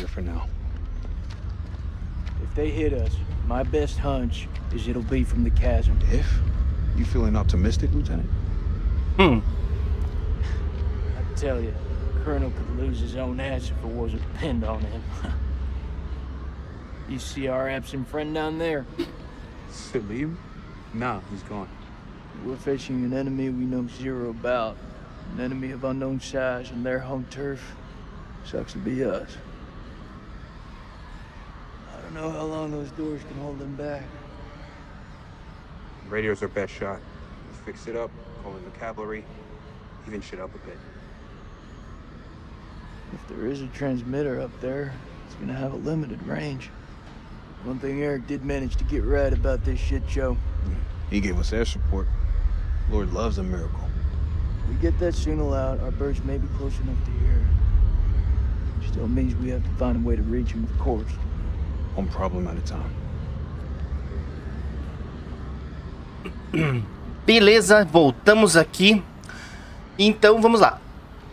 here for now. If they hit us, my best hunch is it'll be from the chasm. If? You feeling optimistic, Lieutenant? Hmm. I tell you, Colonel could lose his own ass if it wasn't pinned on him. you see our absent friend down there? Salim? Nah, he's gone. We're facing an enemy we know zero about. An enemy of unknown size and their home turf. Sucks to be us. I don't know how long those doors can hold them back. Radio's our best shot. We fix it up, call in the cavalry, even shit up a bit. If there is a transmitter up there, it's gonna have a limited range. One thing Eric did manage to get right about this shit show. He gave us air support. Lord loves a miracle. We get that signal out, our birds may be close enough to hear. Still means we have to find a way to reach them, of course. One problem at a time. Beleza, voltamos aqui. Então vamos lá.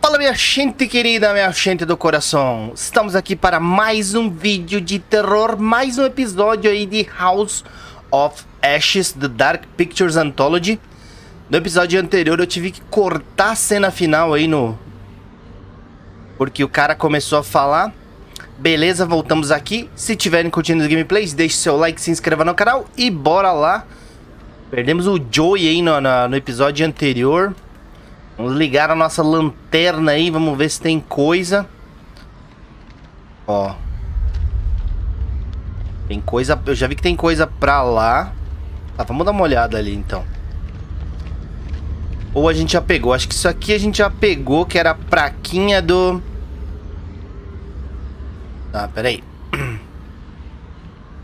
Fala minha gente querida, minha gente do coração. Estamos aqui para mais um vídeo de terror, mais um episódio aí de House of Ashes, The Dark Pictures Anthology. No episódio anterior eu tive que cortar a cena final aí no... Porque o cara começou a falar. Beleza, voltamos aqui. Se tiverem curtindo os gameplays, deixe seu like, se inscreva no canal e bora lá. Perdemos o Joey aí no, no, no episódio anterior. Vamos ligar a nossa lanterna aí, vamos ver se tem coisa. Ó. Tem coisa, eu já vi que tem coisa pra lá. Tá, vamos dar uma olhada ali então. Ou a gente já pegou, acho que isso aqui a gente já pegou, que era a praquinha do... Tá, peraí.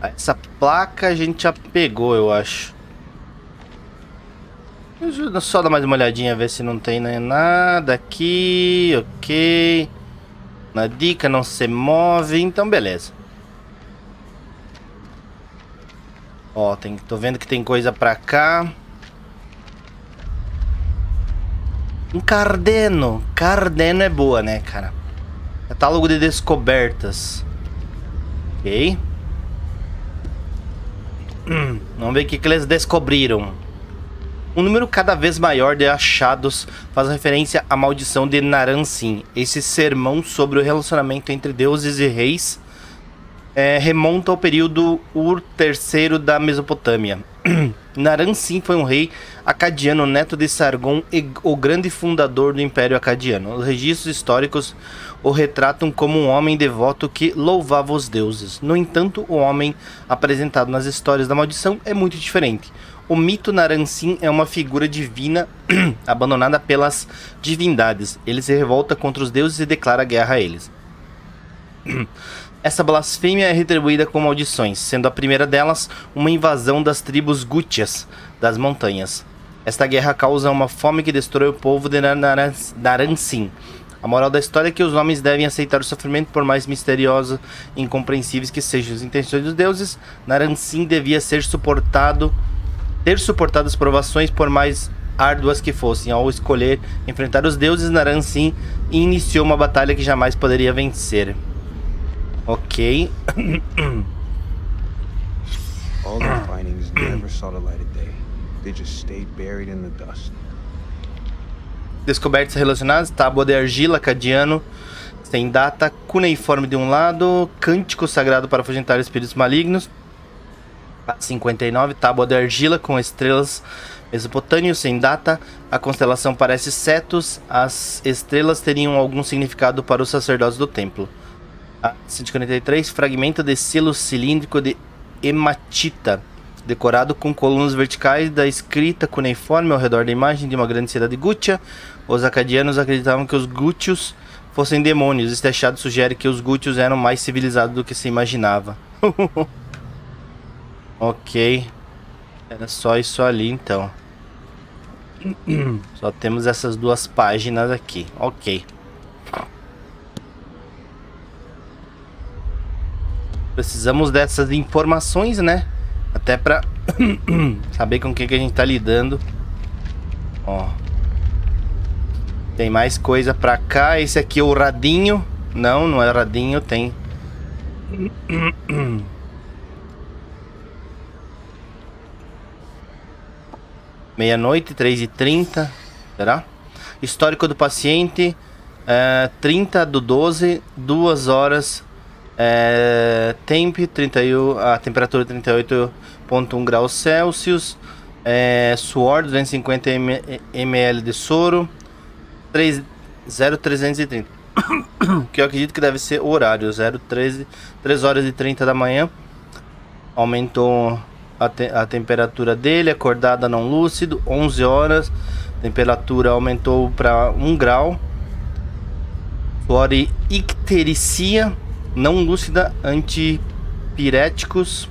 Essa placa a gente já pegou, eu acho. Deixa só dar mais uma olhadinha, ver se não tem né, nada aqui. Ok. Na dica não se move, então beleza. Ó, tem, tô vendo que tem coisa pra cá. Um Cardeno. Cardeno é boa, né, cara? Catálogo de descobertas. Ok. Vamos ver o que, eles descobriram. Um número cada vez maior de achados faz referência à maldição de Naransin. Esse sermão sobre o relacionamento entre deuses e reis é, remonta ao período Ur III da Mesopotâmia. Naransin foi um rei acadiano, neto de Sargon e o grande fundador do Império Acadiano. Os registros históricos o retratam como um homem devoto que louvava os deuses. No entanto, o homem apresentado nas histórias da maldição é muito diferente. O mito Naransin é uma figura divina abandonada pelas divindades. Ele se revolta contra os deuses e declara guerra a eles. Essa blasfêmia é retribuída com maldições, sendo a primeira delas uma invasão das tribos Gútias das montanhas. Esta guerra causa uma fome que destrói o povo de Naransin. A moral da história é que os homens devem aceitar o sofrimento por mais misterioso e incompreensíveis que sejam as intenções dos deuses. Naransin devia ser suportado ter suportado as provações por mais árduas que fossem. Ao escolher enfrentar os deuses, Naransin iniciou uma batalha que jamais poderia vencer. Ok. All their findings never saw the light of day. They just stayed buried in the dust. Descobertas relacionadas: tábua de argila, cadiano, sem data, cuneiforme de um lado, cântico sagrado para afugentar espíritos malignos. 59, tábua de argila com estrelas mesopotâmio sem data. A constelação parece Cetus. As estrelas teriam algum significado para os sacerdotes do templo. A 143, fragmento de selo cilíndrico de hematita, decorado com colunas verticais da escrita cuneiforme ao redor da imagem de uma grande cidade gútia. Os acadianos acreditavam que os gútios fossem demônios. Este achado sugere que os gútios eram mais civilizados do que se imaginava. ok. Era só isso ali então. Só temos essas duas páginas aqui. Ok. Precisamos dessas informações, né? Até pra saber com o que, que a gente tá lidando. Ó. Tem mais coisa pra cá. Esse aqui é o radinho. Não, não é radinho. Tem Meia-noite, 3 e 30 Será? Histórico do paciente: é, 30 do 12, 2 horas. É, temp, 31, a temperatura 38,1 graus Celsius. É, suor, 250 ml de soro. 3, 0,330. que eu acredito que deve ser o horário: 0,13, 3 horas e 30 da manhã. Aumentou a, te a temperatura dele, acordada não lúcido, 11 horas, temperatura aumentou para 1 grau. Suor e ictericia, não lúcida, antipiréticos,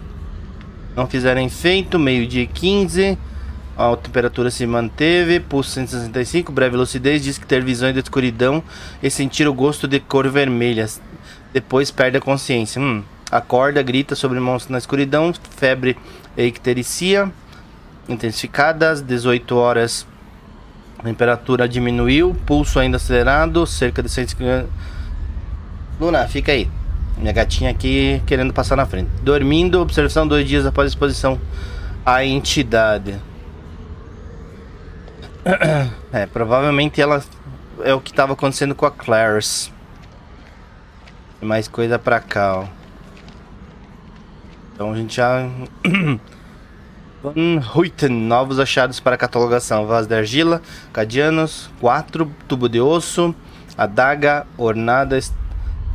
não fizeram efeito, meio-dia 15. A temperatura se manteve, pulso 165, breve lucidez, diz que ter visões de escuridão e sentir o gosto de cor vermelha. Depois perde a consciência. Hum. Acorda, grita sobre monstro na escuridão, febre e ictericia intensificadas, 18 horas temperatura diminuiu, pulso ainda acelerado, cerca de 150... Luna, fica aí. Minha gatinha aqui querendo passar na frente. Dormindo, observação dois dias após exposição à entidade. É, provavelmente ela é o que estava acontecendo com a Clarice. Mais coisa pra cá, ó. Então a gente já... Van Huiten, novos achados para catalogação. Vaz de argila, cadianos, quatro, tubo de osso, adaga, ornada,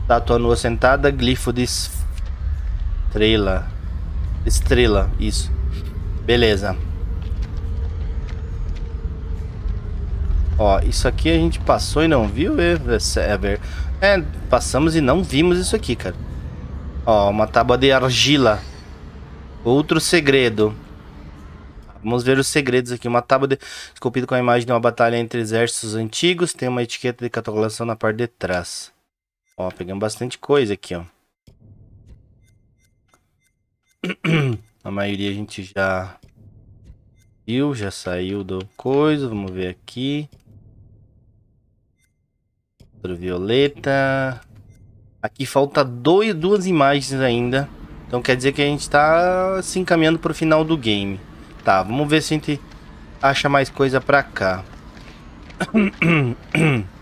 estátua nua sentada, glifo de estrela. Estrela, isso. Beleza. Ó, isso aqui a gente passou e não viu, Ever. É, passamos e não vimos isso aqui, cara. Ó, uma tábua de argila. Outro segredo. Vamos ver os segredos aqui. Uma tábua de... esculpida com a imagem de uma batalha entre exércitos antigos. Tem uma etiqueta de catalogação na parte de trás. Ó, pegamos bastante coisa aqui, ó. A maioria a gente já viu, já saiu do coisa. Vamos ver aqui. Violeta. Aqui falta dois, duas imagens ainda. Então quer dizer que a gente está se encaminhando para o final do game. Tá, vamos ver se a gente acha mais coisa pra cá.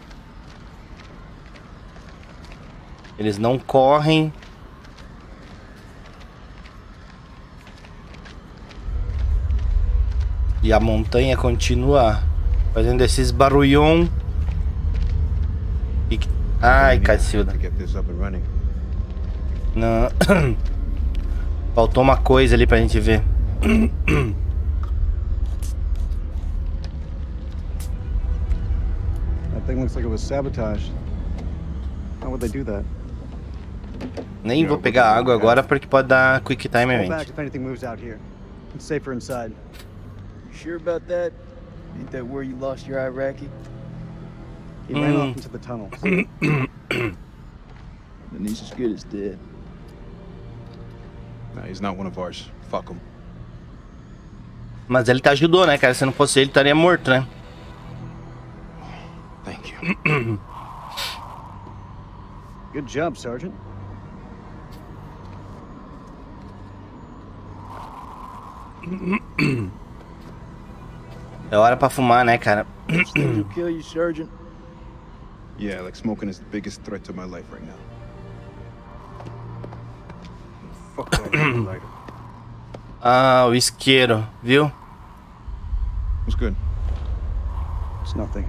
Eles não correm. E a montanha continua fazendo esses barulhão. E... Ai, Cacilda. Não. Faltou uma coisa ali pra gente ver. thing looks like it was sabotaged. How would they do that? Nem vou pegar água agora porque pode dar quick time event. if anything moves out here. It's safer inside. You sure about that? Ain't that where you lost your Iraqi? He ran off into the tunnel. then he's as good as dead. Nah, he's not one of ours. Fuck him. Mas ele te ajudou, né, cara? Se não fosse ele, estaria morto, né? Thank you. Good job, Sergeant. É hora pra fumar, né, cara? will kill you, Sergeant. Yeah, like smoking is the biggest threat to my life right now. Fuck that lighter. Ah, o isqueiro, viu? What's good? It's nothing.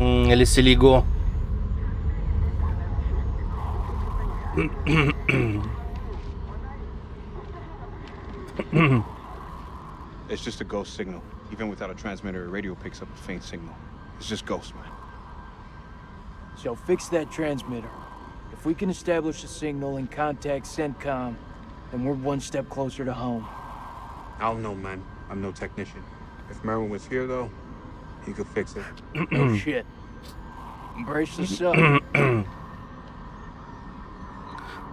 Hum, ele se ligou. It's just a ghost signal. Even without a transmitter, a radio picks up a faint signal. It's just ghost, man. So fix that transmitter. If we can establish a signal and contact CENTCOM, then we're one step closer to home. I don't know, man. I'm no technician. If Merwin was here, though, he could fix it. no shit. Embrace the sun.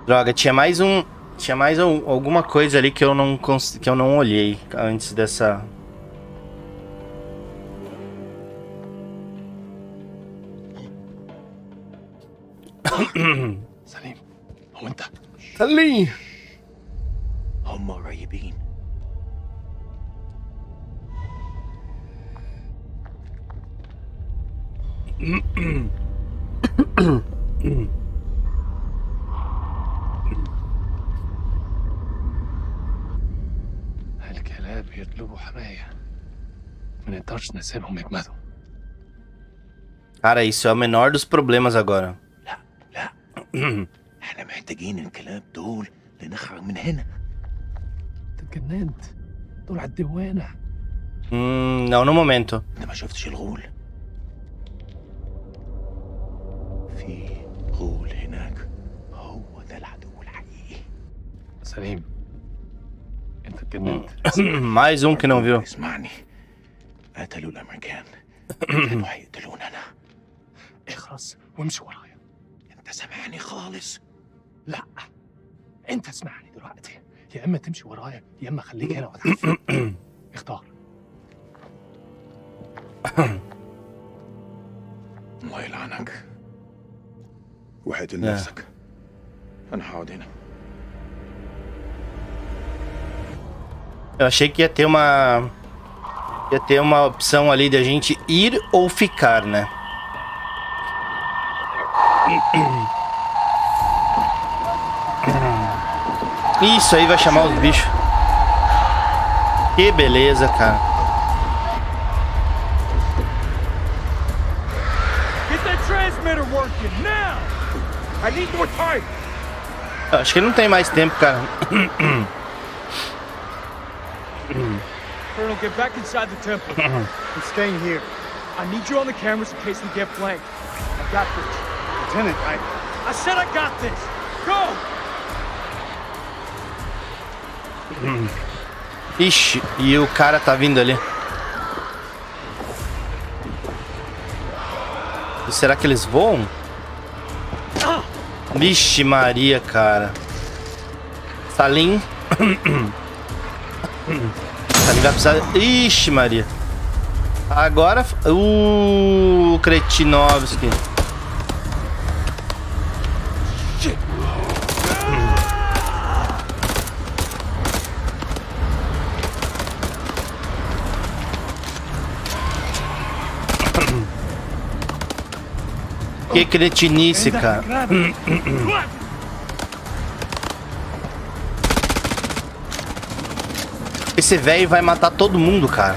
Droga, tinha mais um. Tinha mais alguma coisa ali que eu não que eu não olhei antes dessa Salim, aumenta Salim! ما نقدرش نسيبهم يجمدوا Cara, isso é o menor dos problemas agora. لا لا احنا محتاجين الكلاب دول لنخرج من هنا انت اتجننت دول على الدوانة Hum, não no momento. انت ما شفتش الغول في غول هناك هو ده العدو الحقيقي سليم انت اتجننت Mais um que não viu. اسمعني قتلوا الامريكان كانوا هيقتلونا أنا اخرس وامشي ورايا. أنت سامعني خالص. لا أنت اسمعني دلوقتي. يا إما تمشي ورايا يا إما خليك هنا وتعفن اختار. الله يلعنك. لا. نفسك أنا هقعد هنا Eu achei que ia ter uma. Ia ter uma opção ali de a gente ir ou ficar, né? Isso aí vai chamar os bichos. Que beleza, cara. Get that transmitter working now! I need more time! Acho que não tem mais tempo, cara. Colonel, get back inside the temple. I'm staying here. I need you on the cameras in case we get flanked. I got this. Lieutenant, I... I said I got this! Go! Ixi, e o cara tá vindo ali. E será que eles voam? Vixe Maria, cara. Salim. Salim vai precisar... Ixi Maria. Agora... Uh, Kretinovski. Que cretinice, cara. Esse velho vai matar todo mundo, cara.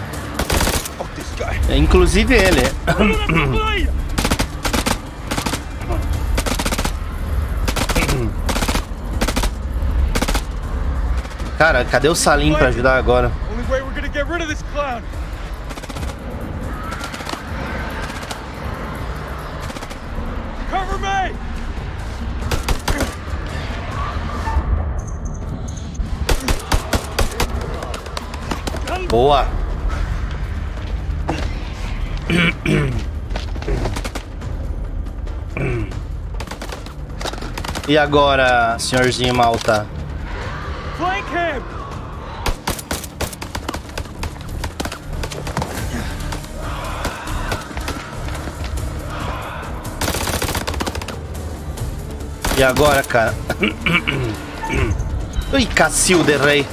Inclusive ele. Cara, cadê o Salim pra ajudar agora? Only way Boa. E agora, senhorzinho Malta? Flank him! E agora, cara? Ui, Cacilde Rei.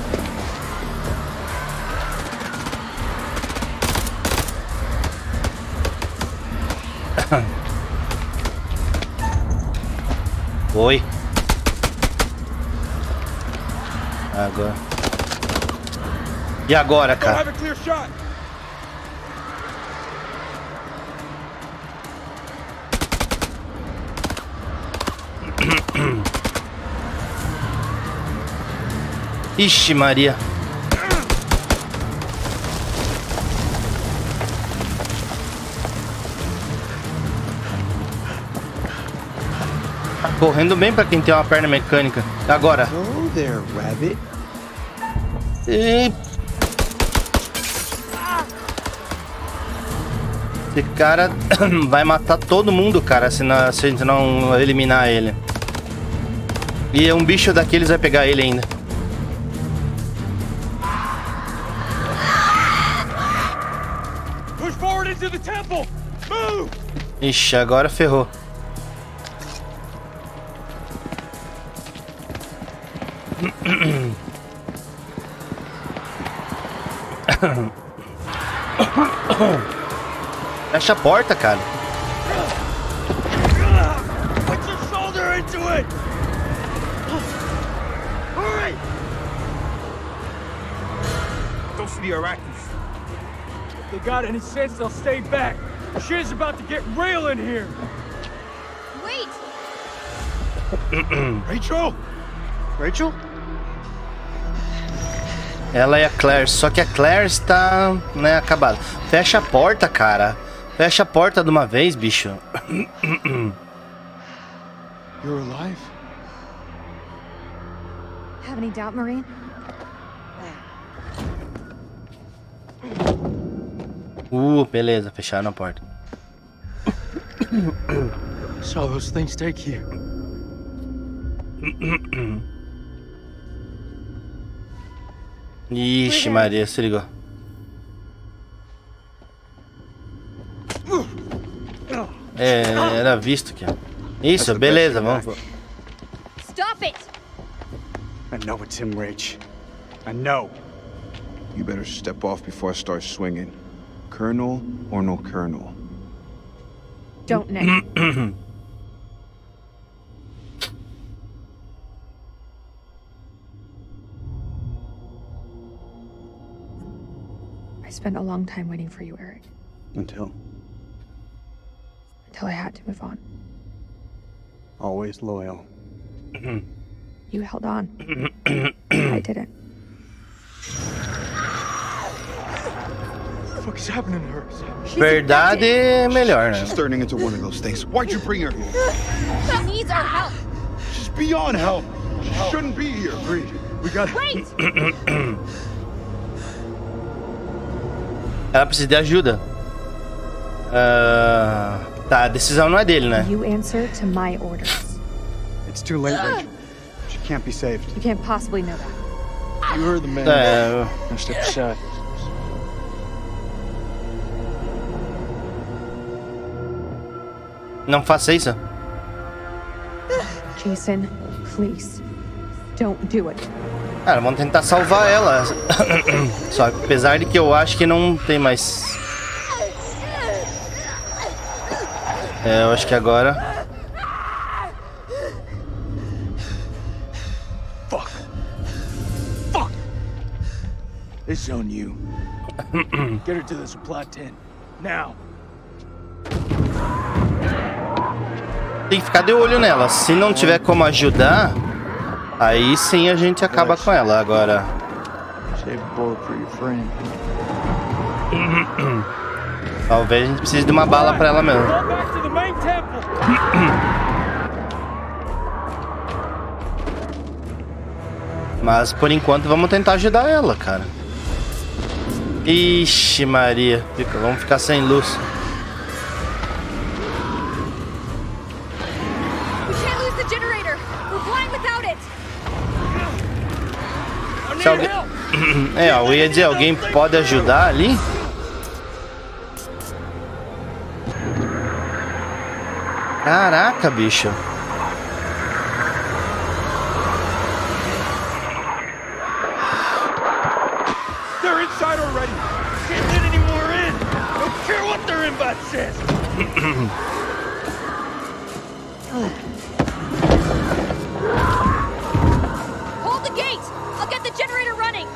Oi. Agora. E agora, cara? have a clear shot! Ixi, Maria. Correndo bem pra quem tem uma perna mecânica. Agora. Oh there, rabbit. E... Esse cara vai matar todo mundo, cara, se, não, se a gente não eliminar ele. E um bicho daqueles vai pegar ele ainda. Push forward into the temple! Move! Ixi, agora ferrou. Fecha a porta, cara. Put your shoulder into it! Hurry! Those are the Iraqis. If they got any sense, they'll stay back. Shit's about to get real in here. Wait! Rachel? Rachel? Ela e a Claire. Só que a Claire está, né, acabada. Fecha a porta, cara. Fecha a porta de uma vez, bicho. You're alive? Have any doubt, Marine? Uh, beleza. Fecharam a porta. So those things take here. Ixi, Maria, se ligou. É, era visto aqui. ó. Isso, beleza, vamos. Stop it! I know it's him, Rach. I know. You better step off before I start swinging. Colonel or no colonel? Don't, Nick. I spent a long time waiting for you, Eric, Until until I had to move on. always loyal. You held on. I didn't. What the fuck is happening to her? She's Verdade é melhor, né? She's turning into one of those things. Why'd you bring her here? infected. She needs our help. She's beyond help. She shouldn't be here. Agreed. We got Wait! Ela precisa de ajuda. Ah, tá, a decisão não é dele, né? You answer to my orders. It's too late, Rachel. She can't be saved. You can't possibly know that. You heard the man. É, Now step aside. não faça isso. Jason, please. Don't do it. Cara, vamos tentar salvar ela. Só que apesar de que eu acho que não tem mais. É, eu acho que agora. Fuck. Fuck. This is on you. Get her to the supply tent. Now. Tem que ficar de olho nela. Se não tiver como ajudar, aí sim a gente acaba com ela. Agora. Save a bullet for your friend. Talvez a gente precise de uma bala pra ela mesmo. Mas por enquanto vamos tentar ajudar ela, cara. Ixi, Maria. Fica- vamos ficar sem luz. Se alguém... É, eu ia dizer, alguém pode ajudar ali? Caraca, bicho. They're inside already. Can't let any more in. Don't care what their invite says. Hold the gate. I'll get the generator running.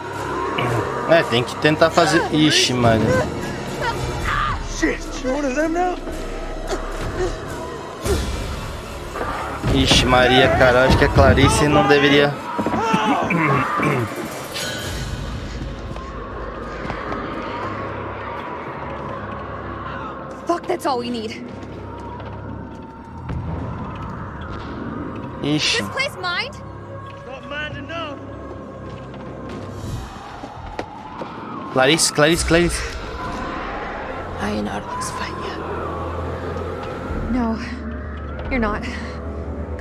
É, tem que tentar fazer. Ixi, mano. Shit, you one of them now? Ixi, Maria, cara. Acho que a Clarice não deveria. Fuck, that's all we need. Ixi. This place mined? Not mine enough. Clarice, Clarice, Clarice. I ain't out of this fight yet. No, you're not.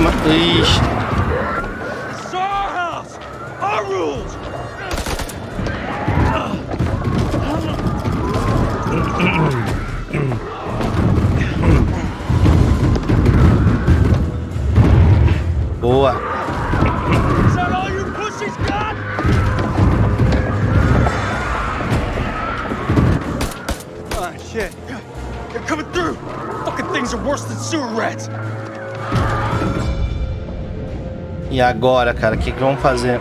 que E agora, cara, o que, que vamos fazer?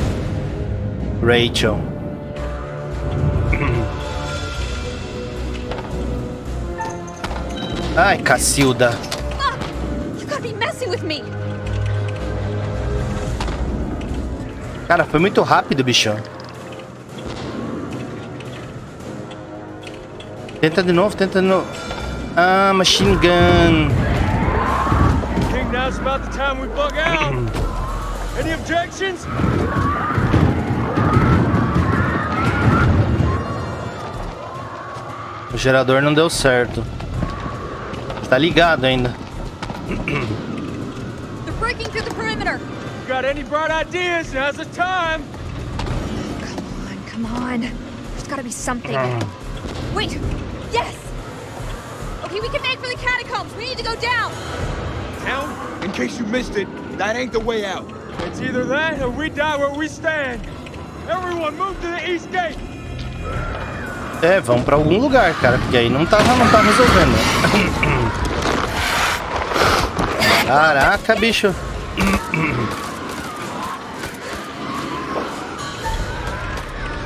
Rachel. Ai, Cacilda. Me! Cara, foi muito rápido, bichão. Tenta de novo, tenta de novo. Ah, machine gun. King, now's about the time we bug out. Any objections? O gerador não deu certo. Tá ligado ainda. They're breaking through the perimeter! You got any bright ideas? Now's the time. Come on, come on. There's gotta be something. Hmm. Wait! Yes! Okay, we can make for the catacombs. We need to go down. Town? In case you missed it, that ain't the way out. It's either that or we die where we stand. Everyone move to the east gate. É, vamos pra algum lugar, cara, porque aí não tá, não tá resolvendo. Caraca, bicho.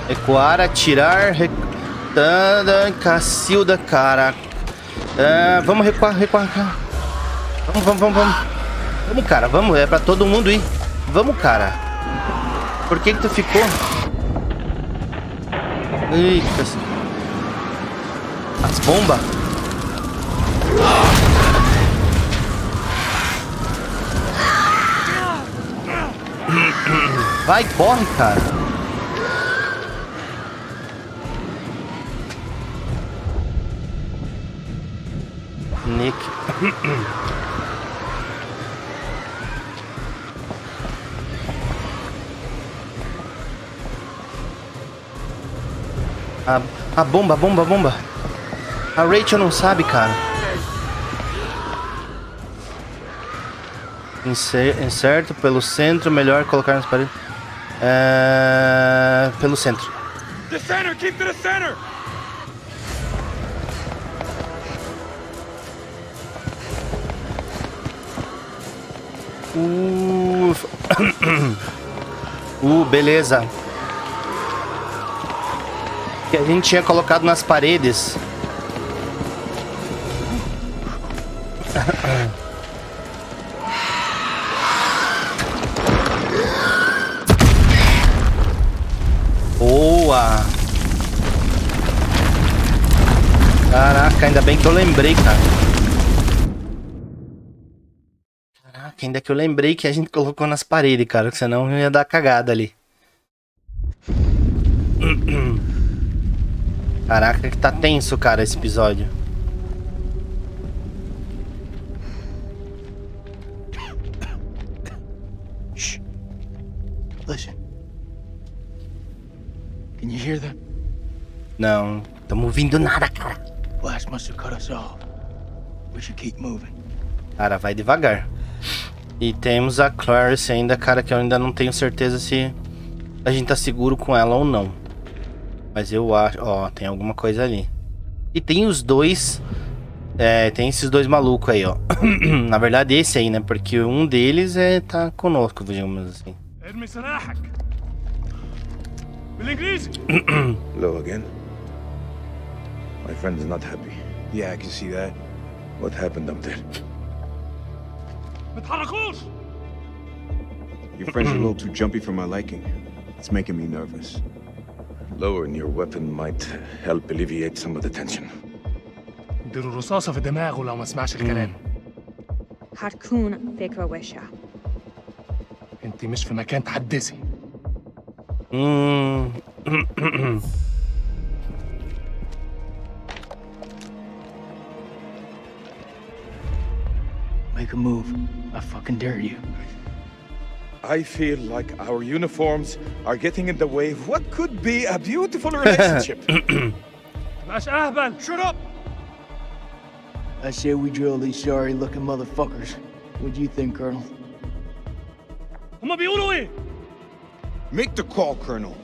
Recuar, atirar, rec... Cacilda, cara. Ah, vamos recuar, recuar, cara. Vamos, vamos, vamos, vamos. Vamos, cara, vamos, é pra todo mundo ir. Vamos, cara. Por que que tu ficou? Eita. As bombas. Vai, corre, cara. Nick. A, a bomba, a bomba, a bomba. A Rachel não sabe, cara. Inser- Incerto pelo centro, melhor colocar nas paredes. É... Pelo centro. The center, keep to the center. Uh, uh, beleza. Que a gente tinha colocado nas paredes. Boa! Caraca, ainda bem que eu lembrei, cara. Caraca, ainda que eu lembrei que a gente colocou nas paredes, cara, senão ia dar cagada ali. Caraca, que tá tenso, cara, esse episódio. Listen. Can you hear that? Não, tamo ouvindo nada, cara. Blast must have cut us off. We should keep moving. Cara, vai devagar. E temos a Clarice ainda, cara, que eu ainda não tenho certeza se a gente tá seguro com ela ou não. Mas eu acho. Ó, tem alguma coisa ali. E tem os dois. É, tem esses dois malucos aí, ó. Na verdade, esse aí, né? Porque um deles é, tá conosco, digamos assim. Hello again. My friend is not happy. Yeah, I can see that. What happened up there? Your friend's a little too jumpy for my liking. It's making me nervous. Lowering your weapon might help alleviate some of the tension. اديله رصاصة في دماغه لو ما سمعش الكلام. هتكون فكرة وحشة انت مش في مكان تحدثي Hum. Make a move. I fucking dare you. I feel like our uniforms are getting in the way of what could be a beautiful relationship. Shut up! I say we drill these sorry looking motherfuckers. What do you think, Colonel? I'm gonna be all the way! Make the call, Colonel.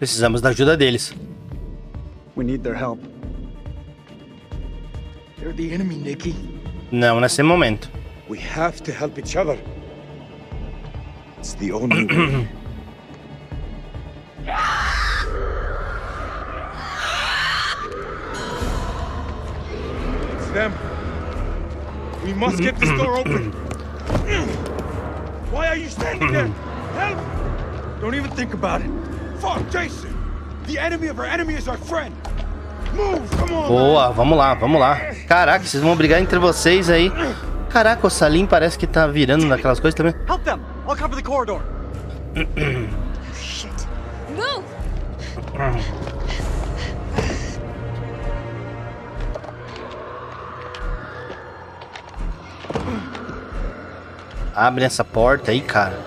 Precisamos da ajuda deles. We need their help. They're the enemy, Nicky. Não nesse momento. We have to help each other. It's the only way. It's them. We must get this door open. Why are you standing there? Help! Don't even think about it. Fuck, Jason. The enemy of our enemy is our friend. Move, come on. Boa, vamos lá, vamos lá. Caraca, vocês vão brigar entre vocês aí. Caraca, o Salim parece que tá virando naquelas coisas também. Help them. I'll cover the corridor. Shit. Move. Abre essa porta aí, cara.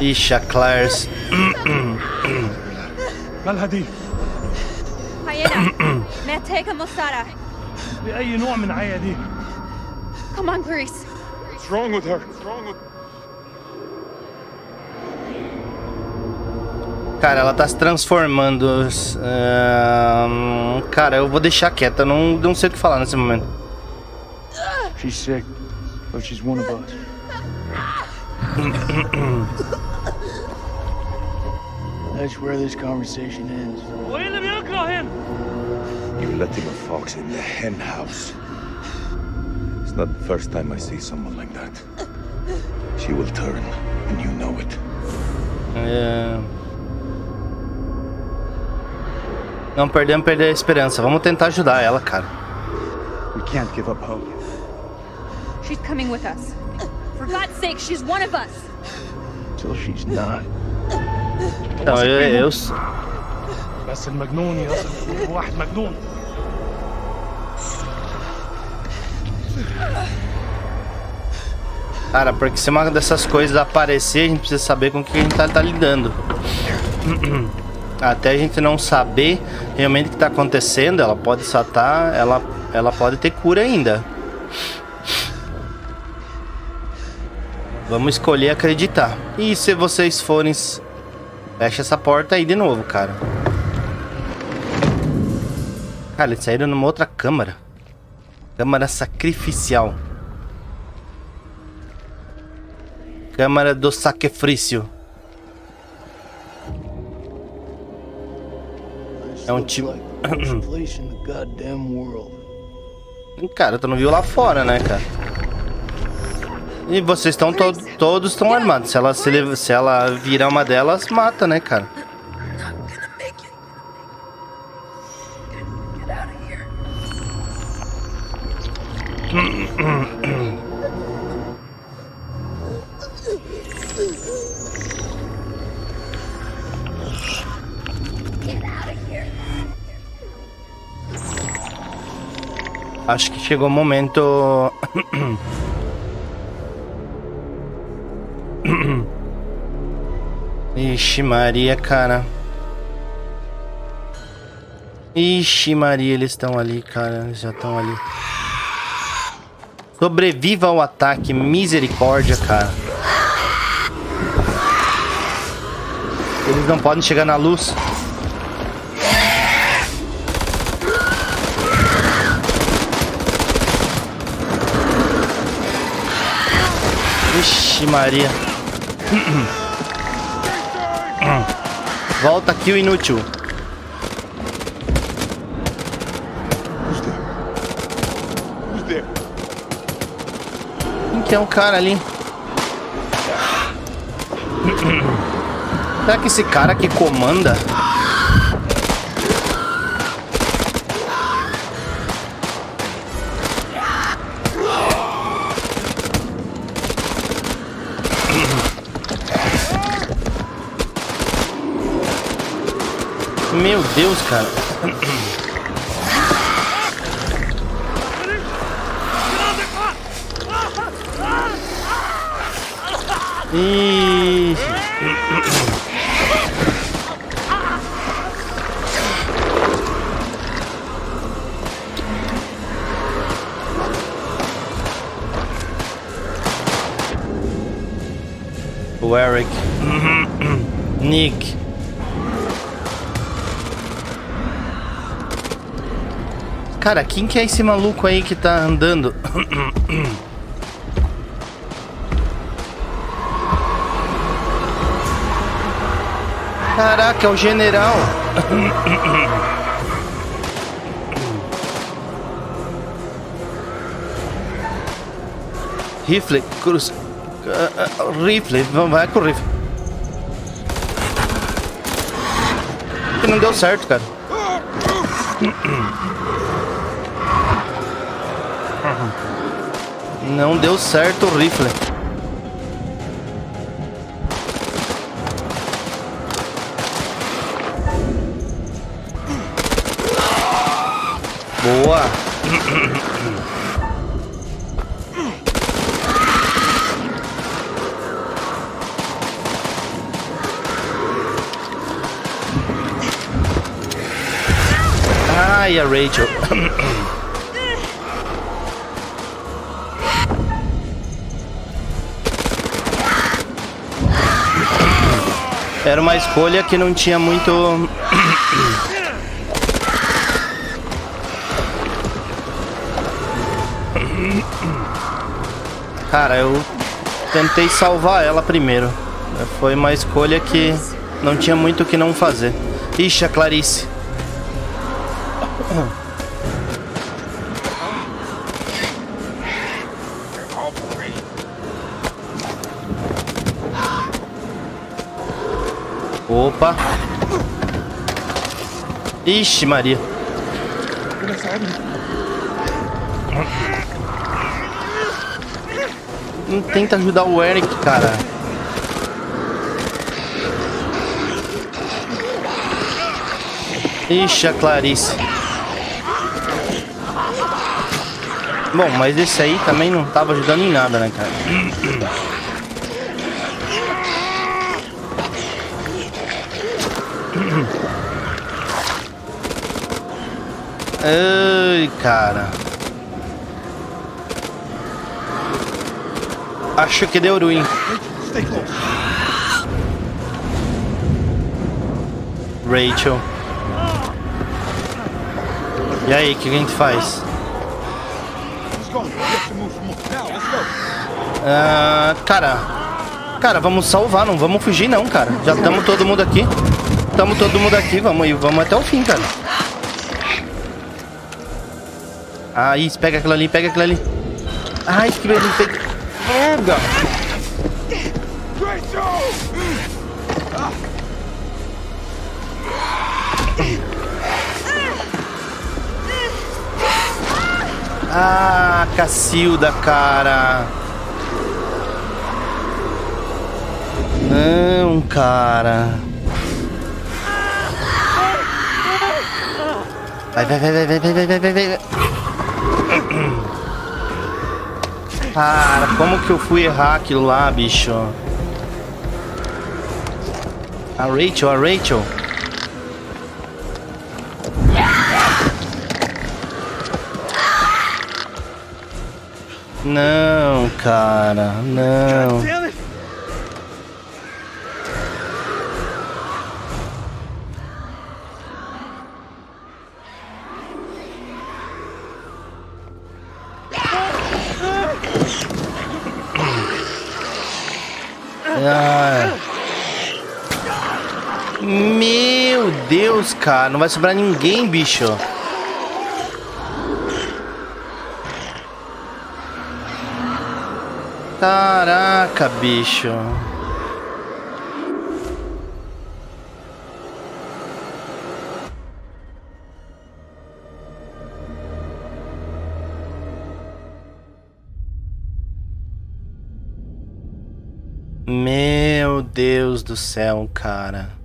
Ixi, a Clars. Malhadi. Hayena. a mosara. بأي نوع من عيا دي Come on, Clarice. What's wrong with her? What's wrong with Cara, ela tá se transformando. Ahn, cara, eu vou deixar quieta. Não, não sei o que falar nesse momento. She's sick, but she's one of us. That's where this conversation ends. وايه اللي بيكره هنا You're letting a fox in the hen house. It's not the first time I see someone like that. She will turn, and you know it. É... Não perdemos perder a esperança. Vamos tentar ajudar ela, cara. We can't give up hope. She's coming with us. For God's sake, she's one of us. Till she's not. Então, eu, eu, بس المجنون يصل هو واحد مجنون Cara, porque se uma dessas coisas aparecer, a gente precisa saber com o que a gente tá, tá lidando. Até a gente não saber realmente o que tá acontecendo, ela pode só tá. Ela, ela pode ter cura ainda. Vamos escolher acreditar. E se vocês forem. Fecha essa porta aí de novo, cara. Cara, eles saíram numa outra câmara. Câmara sacrificial. Câmara do sacrifício. É um tipo-. Cara, tu não viu lá fora, né, cara? E vocês estão to todos estão armados. Se ela se, se ela virar uma delas, mata, né, cara? Acho que chegou o momento. Ixi, Maria, cara. Ixi, Maria, eles estão ali, cara. Já estão ali. Sobreviva ao ataque, misericórdia, cara. Eles não podem chegar na luz. Ixi, Maria. Volta aqui o inútil. tem um cara ali. Será que esse cara que comanda? Meu Deus, cara. Ixi. O Eric. Nick. Cara, quem que é esse maluco aí que tá andando? Caraca, é o general. Rifle, cruz. Uh, rifle, vamos vai com o rifle. Que não deu certo, cara. Não deu certo o rifle. Boa. Ai, a Rachel. Era uma escolha que não tinha muito. Cara, eu tentei salvar ela primeiro. Foi uma escolha que não tinha muito o que não fazer. Ixi, a Clarice. Opa. Ixi, Maria. Não tenta ajudar o Eric, cara. Ixi, a Clarice. Bom, mas esse aí também não tava ajudando em nada, né, cara? Ai, cara. Acho que deu ruim. Rachel. E aí, o que a gente faz? Ah, cara. Cara, vamos salvar, não vamos fugir não, cara. Já estamos todo mundo aqui. Estamos todo mundo aqui, vamos vamos até o fim, cara. Ah, isso, pega aquilo ali, pega aquilo ali. Ai, que beleza, pega. Rachel! Ah, Cacilda, cara. Não, cara. Vai, vai, vai, vai, vai, vai, vai, vai, vai, Cara, como que eu fui errar aquilo lá, bicho? A Rachel, a Rachel. Não, cara, não. Damn it! Ah. Meu Cara, não vai sobrar ninguém, bicho. Caraca, bicho. Meu Deus do céu, cara.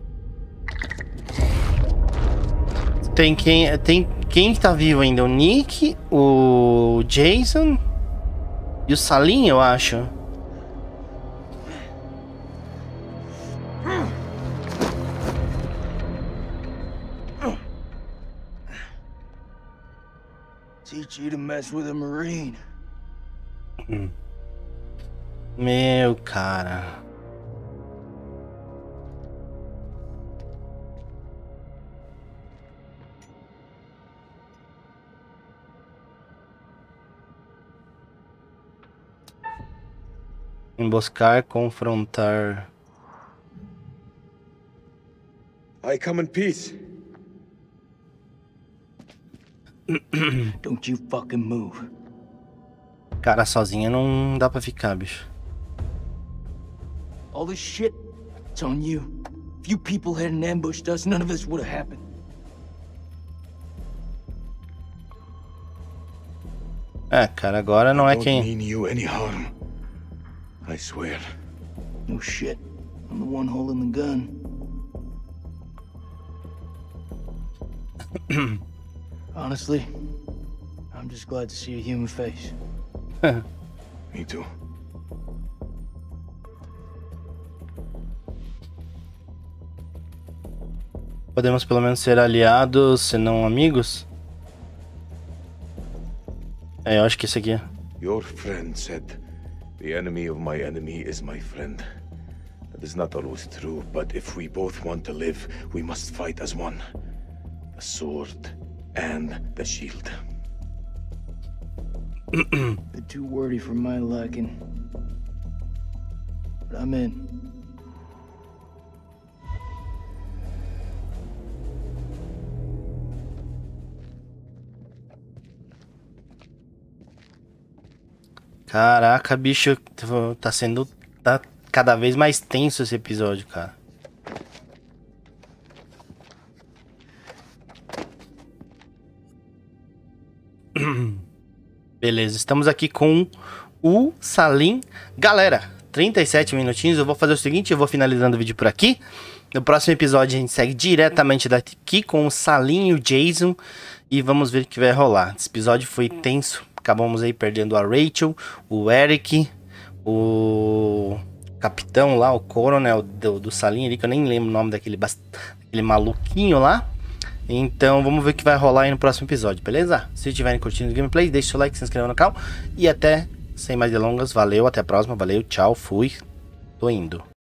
Tem quem, tem quem tá vivo ainda? O Nick, o Jason e o Salim, eu acho. Teach you to mess with a Marine. Meu cara. Emboscar, confrontar. I come in peace. Don't you fucking move. Cara, sozinha não dá pra ficar, bicho. All this shit, it's on you. If you people hadn't ambushed us, none of this would have happened. É, cara, agora não é quem. I swear. No shit. I'm the one holding the gun. Honestly, I'm just glad to see a human face. Me too. Podemos pelo menos ser aliados, se não amigos? É, eu acho que esse aqui. Your friend said, the enemy of my enemy is my friend. That is not always true, but if we both want to live, we must fight as one. The sword and the shield. Bit too wordy for my liking. But I'm in. Caraca, bicho, tá sendo. Tá cada vez mais tenso esse episódio, cara. Beleza, estamos aqui com o Salim. Galera, 37 minutinhos. Eu vou fazer o seguinte: eu vou finalizando o vídeo por aqui. No próximo episódio, a gente segue diretamente daqui com o Salim e o Jason. E vamos ver o que vai rolar. Esse episódio foi tenso. Acabamos aí perdendo a Rachel, o Eric, o capitão lá, o coronel do, do Salim ali, que eu nem lembro o nome daquele, daquele maluquinho lá. Então vamos ver o que vai rolar aí no próximo episódio, beleza? Se estiverem curtindo o gameplay, deixe seu like, se inscreva no canal. E até, sem mais delongas, valeu, até a próxima, valeu, tchau, fui, tô indo.